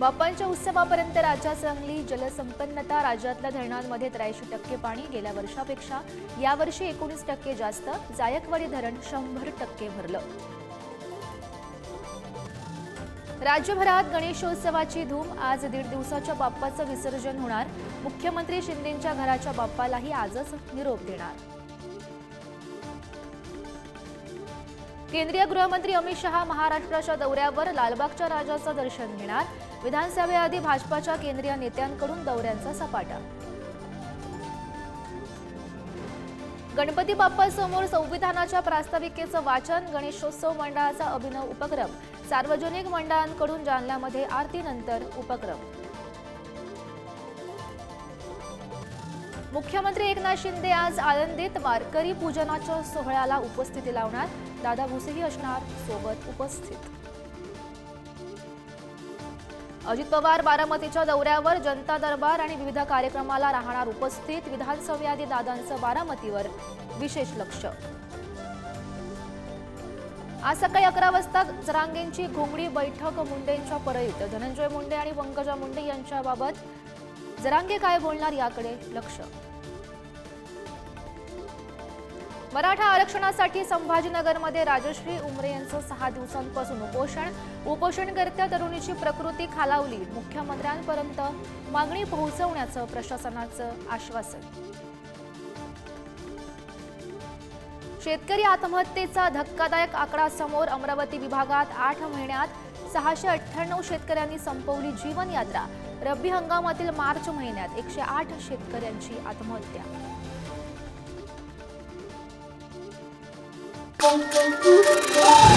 बाप्पांच्या उत्सवापर्यंत राज्यात चांगली जलसंपन्नता राज्यातल्या धरणांमध्ये त्र्याऐंशी टक्के पाणी गेल्या वर्षापेक्षा यावर्षी एकोणीस टक्के जास्त जायकवाडी धरण शंभर टक्के भरलं. राज्यभरात गणेशोत्सवाची धूम आज दीड दिवसाच्या बाप्पाचं विसर्जन होणार. मुख्यमंत्री शिंदेंच्या घराच्या बाप्पालाही आजच निरोप देणार. केंद्रीय गृहमंत्री अमित शहा महाराष्ट्राच्या दौऱ्यावर लालबागच्या राजाचं दर्शन घेणार. विधानसभेआधी भाजपाच्या केंद्रीय नेत्यांकडून दौऱ्यांचा सपाटा. गणपती बाप्पासमोर संविधानाच्या प्रास्ताविकेचं वाचन गणेशोत्सव मंडळाचा अभिनव उपक्रम सार्वजनिक मंडळांकडून जालन्यामध्ये आरतीनंतर उपक्रम. मुख्यमंत्री एकनाथ शिंदे आज आळंदीत वारकरी पूजनाच्या सोहळ्याला उपस्थिती लावणार. दादा भुसेही असणार सोबत उपस्थित. अजित पवार बारामतीच्या दौऱ्यावर जनता दरबार आणि विविध कार्यक्रमाला राहणार उपस्थित विधानसभेआधी दादांचं बारामतीवर विशेष लक्ष. आज सकाळी अकरा वाजता जरांगेंची घोंगडी बैठक मुंडेंच्या परळीत. धनंजय मुंडे आणि पंकजा मुंडे यांच्याबाबत जरांगे काय बोलणार याकडे लक्ष? मराठा आरक्षणासाठी संभाजीनगरमध्ये राजश्री उमरे यांचं सहा दिवसांपासून उपोषण. उपोषणकर्त्या तरुणीची प्रकृती खालावली. मुख्यमंत्र्यांपर्यंत मागणी पोहोचवण्याचं प्रशासनाचं आश्वासन. शेतकरी आत्महत्येचा धक्कादायक आकडा समोर अमरावती विभागात आठ महिन्यात सहाशे अठ्ठ्याण्णव शेतकऱ्यांनी संपवली जीवनयात्रा. रब्बी हंगामातील मार्च महिन्यात एकशे आठ शेतकऱ्यांची आत्महत्या Thank you.